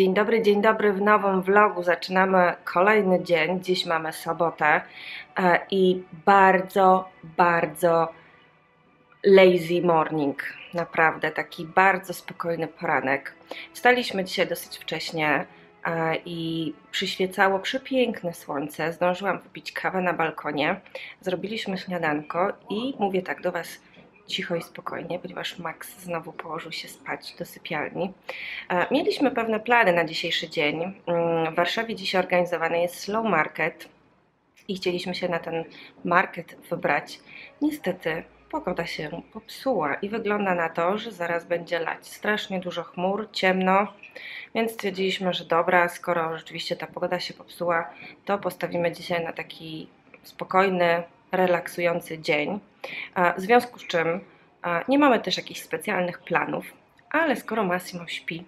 Dzień dobry, dzień dobry w nowym vlogu. Zaczynamy kolejny dzień. Dziś mamy sobotę e, i bardzo, bardzo lazy morning. Naprawdę, taki bardzo spokojny poranek. Wstaliśmy dzisiaj dosyć wcześnie e, i przyświecało przepiękne słońce. Zdążyłam wypić kawę na balkonie. Zrobiliśmy śniadanko i mówię tak do Was cicho i spokojnie, ponieważ Max znowu położył się spać do sypialni. E, mieliśmy pewne plany na dzisiejszy dzień. Mm, w Warszawie dzisiaj organizowany jest Slow Market i chcieliśmy się na ten market wybrać. Niestety pogoda się popsuła i wygląda na to, że zaraz będzie lać. Strasznie dużo chmur, ciemno, więc stwierdziliśmy, że dobra, skoro rzeczywiście ta pogoda się popsuła, to postawimy dzisiaj na taki spokojny, relaksujący dzień. W związku z czym nie mamy też jakichś specjalnych planów, ale skoro Massimo śpi,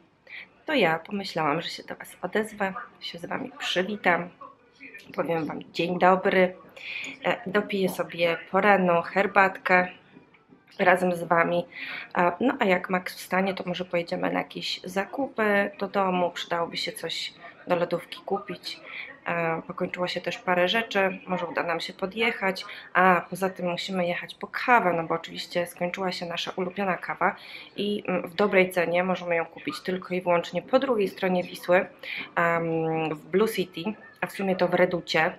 to ja pomyślałam, że się do Was odezwę, się z Wami przywitam, powiem Wam dzień dobry, e, dopiję sobie poranną herbatkę razem z Wami. No a jak Max wstanie, to może pojedziemy na jakieś zakupy do domu, przydałoby się coś do lodówki kupić. E, pokończyło się też parę rzeczy, może uda nam się podjechać, a poza tym musimy jechać po kawę, no bo oczywiście skończyła się nasza ulubiona kawa i mm, w dobrej cenie możemy ją kupić tylko i wyłącznie po drugiej stronie Wisły w Blue City, a w sumie to w Reducie.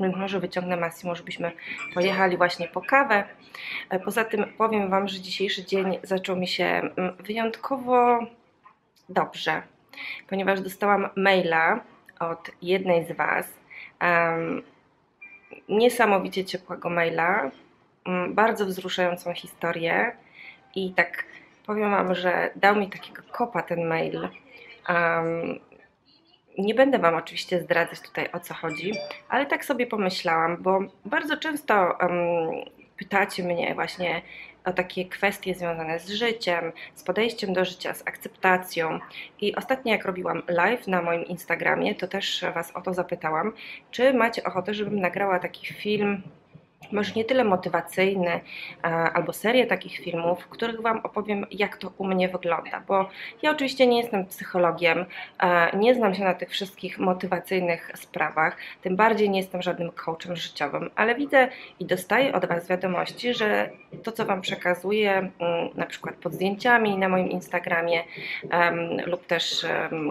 Więc może wyciągnę Massimo, żebyśmy pojechali właśnie po kawę. E, poza tym powiem Wam, że dzisiejszy dzień zaczął mi się mm, wyjątkowo dobrze, ponieważ dostałam maila od jednej z Was. Um, niesamowicie ciepłego maila, um, bardzo wzruszającą historię i tak powiem Wam, że dał mi takiego kopa ten mail. Um, nie będę Wam oczywiście zdradzać tutaj o co chodzi, ale tak sobie pomyślałam, bo bardzo często pytacie mnie właśnie o takie kwestie związane z życiem, z podejściem do życia, z akceptacją. I ostatnio, jak robiłam live na moim Instagramie, to też Was o to zapytałam, czy macie ochotę, żebym nagrała taki film może nie tyle motywacyjny, albo serię takich filmów, w których Wam opowiem, jak to u mnie wygląda, bo ja oczywiście nie jestem psychologiem, nie znam się na tych wszystkich motywacyjnych sprawach, tym bardziej nie jestem żadnym coachem życiowym, ale widzę i dostaję od Was wiadomości, że to, co Wam przekazuję, na przykład pod zdjęciami na moim Instagramie lub też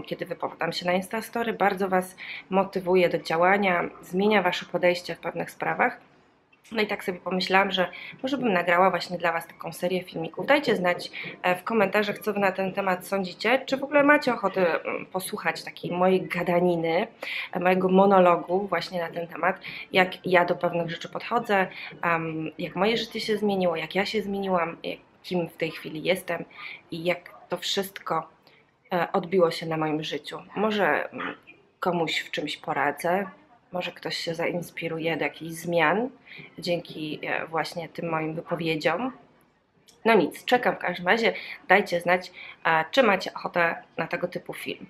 kiedy wypowiadam się na Instastory, bardzo Was motywuje do działania, zmienia Wasze podejście w pewnych sprawach. No i tak sobie pomyślałam, że może bym nagrała właśnie dla Was taką serię filmików. Dajcie znać e, w komentarzach, co Wy na ten temat sądzicie. Czy w ogóle macie ochotę mm, posłuchać takiej mojej gadaniny, e, mojego monologu właśnie na ten temat, jak ja do pewnych rzeczy podchodzę, jak moje życie się zmieniło, jak ja się zmieniłam, kim w tej chwili jestem i jak to wszystko e, odbiło się na moim życiu. Może mm, komuś w czymś poradzę, może ktoś się zainspiruje do jakichś zmian dzięki e, właśnie tym moim wypowiedziom. No nic, czekam w każdym razie. Dajcie znać, czy macie ochotę na tego typu film.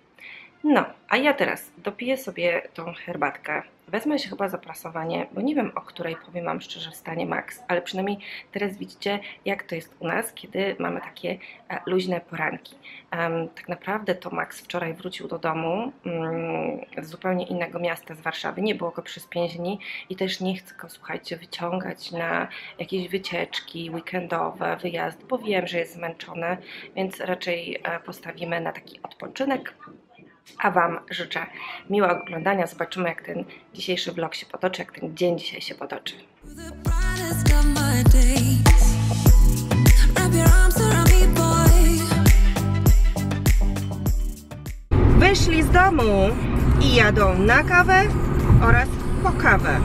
No, a ja teraz dopiję sobie tą herbatkę Wezmę się chyba za prasowanie, bo nie wiem o której powiem Wam szczerze wstanie Max, ale przynajmniej teraz widzicie jak to jest u nas, kiedy mamy takie e, luźne poranki. Tak naprawdę to Max wczoraj wrócił do domu um, z zupełnie innego miasta, z Warszawy. Nie było go przez 5 dni i też nie chcę go, słuchajcie, wyciągać na jakieś wycieczki weekendowe, wyjazd, bo wiem, że jest zmęczony, więc raczej e, postawimy na taki odpoczynek a Wam życzę miłego oglądania. Zobaczymy, jak ten dzisiejszy vlog się potoczy, jak ten dzień dzisiaj się potoczy. Wyszli z domu i jadą na kawę oraz po kawę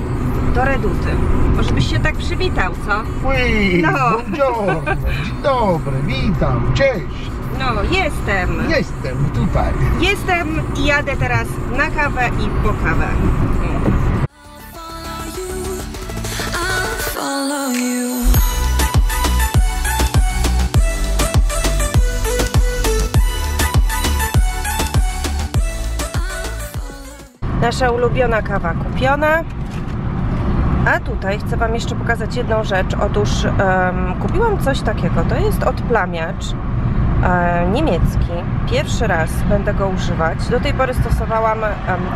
do Reduty. Może byś się tak przywitał, co? Ui, no. Dzień dobry, witam, cześć. No, jestem. Jestem tutaj. Jestem i jadę teraz na kawę i po kawę. Nasza ulubiona kawa kupiona. A tutaj chcę Wam jeszcze pokazać jedną rzecz. Otóż um, kupiłam coś takiego. To jest odplamiacz niemiecki. Pierwszy raz będę go używać. Do tej pory stosowałam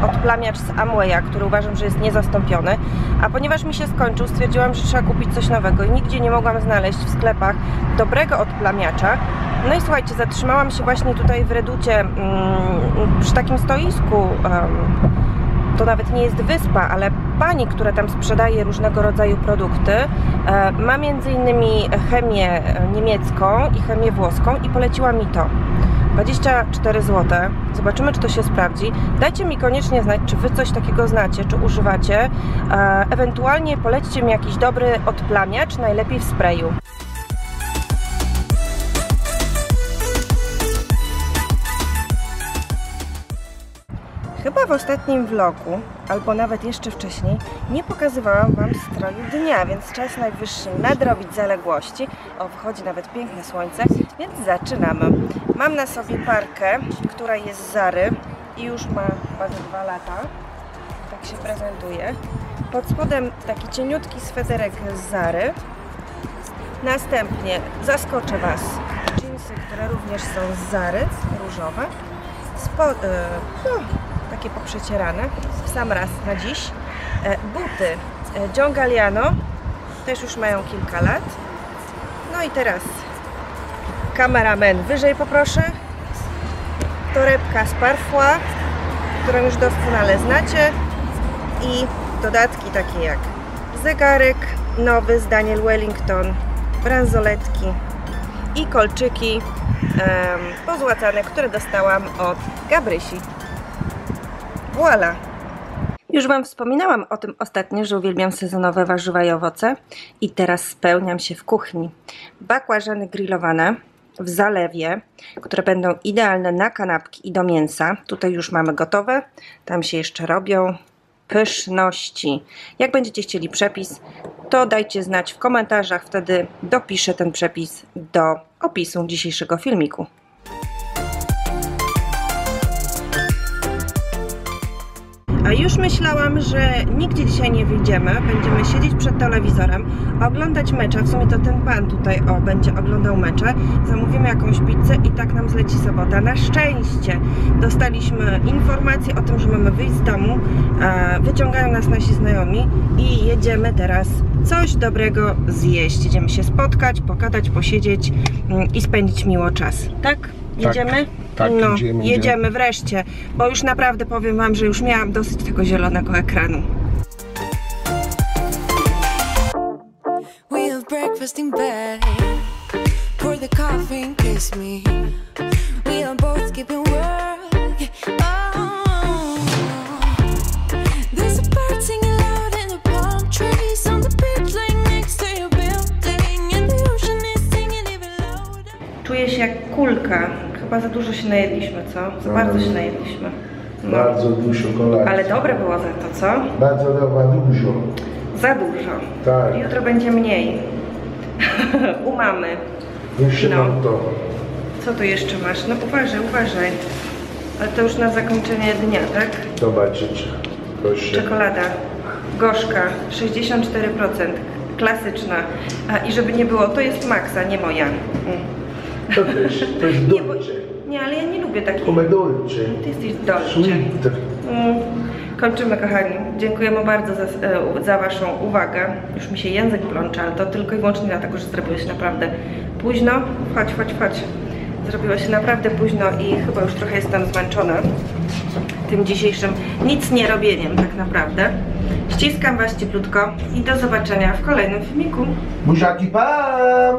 odplamiacz z Amwaya, który uważam, że jest niezastąpiony, a ponieważ mi się skończył, stwierdziłam, że trzeba kupić coś nowego i nigdzie nie mogłam znaleźć w sklepach dobrego odplamiacza. No i słuchajcie, zatrzymałam się właśnie tutaj w Reducie mm, przy takim stoisku. To nawet nie jest wyspa, ale pani, która tam sprzedaje różnego rodzaju produkty, e, ma między innymi chemię niemiecką i chemię włoską i poleciła mi to. 24 zł. Zobaczymy, czy to się sprawdzi. Dajcie mi koniecznie znać, czy Wy coś takiego znacie, czy używacie. E, Ewentualnie polećcie mi jakiś dobry odplamiacz, najlepiej w sprayu. W ostatnim vlogu, albo nawet jeszcze wcześniej, nie pokazywałam Wam stroju dnia, więc czas najwyższy nadrobić zaległości. O, wychodzi nawet piękne słońce, więc zaczynamy. Mam na sobie parkę, która jest Zary i już ma chyba dwa lata. Tak się prezentuje. Pod spodem taki cieniutki sweterek z Zary. Następnie zaskoczę Was jeansy, które również są z Zary, różowe. Spo, e, no, takie poprzecierane, w sam raz na dziś. E, buty e, John Galliano, też już mają kilka lat. No i teraz kameramen wyżej poproszę. Torebka z Parfois, którą już doskonale znacie. I dodatki takie jak zegarek nowy z Daniel Wellington, bransoletki i kolczyki em, pozłacane, które dostałam od Gabrysi. Voila! Już Wam wspominałam o tym ostatnio, że uwielbiam sezonowe warzywa i owoce i teraz spełniam się w kuchni. Bakłażany grillowane w zalewie, które będą idealne na kanapki i do mięsa. Tutaj już mamy gotowe, tam się jeszcze robią pyszności. Jak będziecie chcieli przepis, to dajcie znać w komentarzach, wtedy dopiszę ten przepis do opisu dzisiejszego filmiku. A już myślałam, że nigdzie dzisiaj nie wyjdziemy. Będziemy siedzieć przed telewizorem, oglądać mecze. W sumie to ten pan tutaj o, będzie oglądał mecze. Zamówimy jakąś pizzę i tak nam zleci sobota. Na szczęście dostaliśmy informację o tym, że mamy wyjść z domu. E, Wyciągają nas nasi znajomi i jedziemy teraz coś dobrego zjeść. Jedziemy się spotkać, pogadać, posiedzieć mm, i spędzić miło czas. Tak? Jedziemy? tak, no, idziemy, jedziemy wreszcie, bo już naprawdę powiem Wam, że już miałam dosyć tego zielonego ekranu. We have breakfast in bed. Pour the coffee and kiss me. We are both keeping work. Oh, there's a bird singing loud in the palm trees on the beach, next to your building, and the ocean is singing even louder. Czuję się jak kulka. Chyba za dużo się najedliśmy, co? Za bardzo się najedliśmy. No. Bardzo dużo kolacji. Ale dobre było za to, co? Bardzo dobra, dużo. Za dużo. Tak. Jutro będzie mniej. U mamy. Jeszcze No. mam to. Co tu jeszcze masz? No uważaj, uważaj. Ale to już na zakończenie dnia, tak? Zobaczyć. Proszę. Czekolada gorzka 64%, klasyczna. A, I żeby nie było, to jest maksa, nie moja. Mm. To też, to jest Nie, bo, dolce. nie, ale ja nie lubię takich. Come dolce. Ty jesteś dolce. Sweet. Mm. Kończymy, kochani. Dziękujemy bardzo za, e, za Waszą uwagę. Już mi się język plącze, ale to tylko i wyłącznie dlatego, że zrobiło się naprawdę późno. Chodź, chodź, chodź. Zrobiło się naprawdę późno i chyba już trochę jestem zmęczona tym dzisiejszym nic nie robieniem tak naprawdę. Ściskam Was cieplutko i do zobaczenia w kolejnym filmiku. Buziaki, pam!